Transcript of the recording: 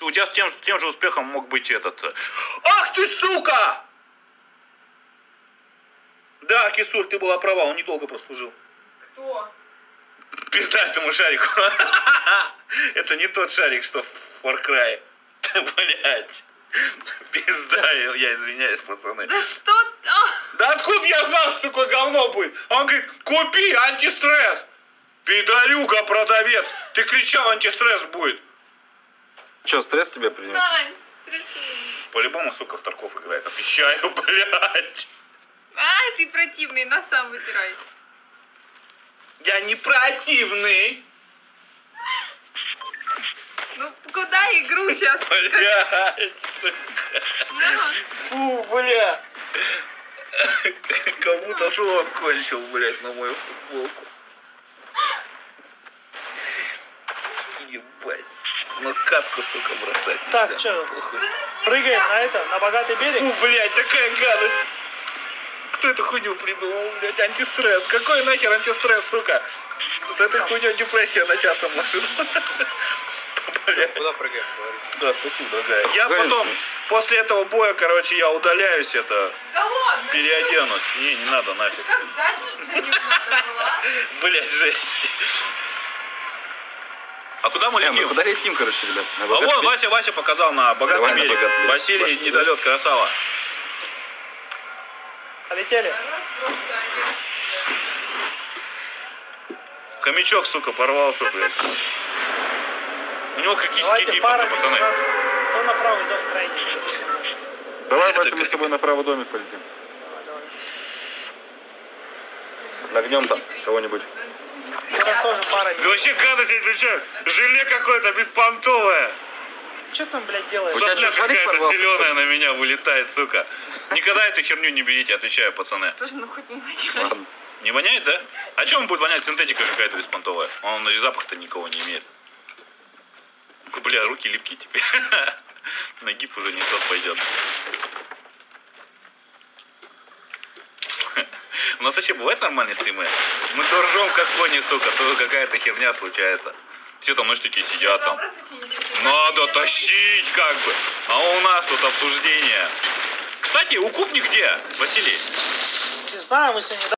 у тебя с тем, с тем же успехом мог быть этот... э, Ах ты, сука! Да, Кисуль, ты была права, он недолго прослужил. Кто? Пизда этому шарику. Это не тот шарик, что в Far Cry. Блять. Пизда, я извиняюсь, пацаны. Да что? А, Да откуда я знал, что такое говно будет? Он говорит, купи антистресс. Пидорюга, продавец. Ты кричал, антистресс будет. Че, стресс тебе принес? Ань, стресс. По-любому, сука, в Тарков играет. Отвечаю, блядь. Ай, ты противный, на сам вытирай. Я не противный. Ну, куда игру сейчас? Блядь, сука. Фу, бля. Как будто слон кончил, блядь, на мою футболку. Ебать. Ну катку, сука, бросать Так, нельзя. чё? Похуй. Прыгаем на это, на богатый берег. Фу, блядь, такая гадость. Кто эту хуйню придумал, блядь? Антистресс. Какой нахер антистресс, сука? С этой хуйней депрессия начаться может. Куда прыгаем? Да, спасибо, дорогая. Я потом, после этого боя, короче, я удаляюсь, это, Да ладно. переоденусь. Не, не надо нафиг. Блять, жесть. А куда мы Не, мы летим? куда летим, короче, ребят? На А вот? Вася, Вася показал на богатый Давай на берег. Василий недолет, красава. Полетели. Хомячок, сука, порвался, блядь. У него пара просто, пацаны. То на правый дом крайний. Давай, Вася, мы с тобой на правый домик полетим. Нагнем там кого-нибудь. Пара. Ты вообще гадость, я отвечаю. Желе какое-то беспонтовое. Что там, блядь, делаешь? У тебя Сопля шарик какая-то зеленая на меня вылетает, сука. Никогда эту херню не берите, отвечаю, пацаны. Тоже, ну хоть не воняет. Не воняет, да? А чем он будет вонять? Синтетика какая-то беспонтовая. Он и запах-то никого не имеет. Бля, руки липкие теперь. На гип уже не тот пойдет. У нас вообще бывают нормальные стримы? Мы то ржем как кони, сука, то какая-то херня случается. Все там, знаешь, такие сидят там. Надо тащить как бы. А у нас тут обсуждение. Кстати, укупник где, Василий? Не знаю, мы сегодня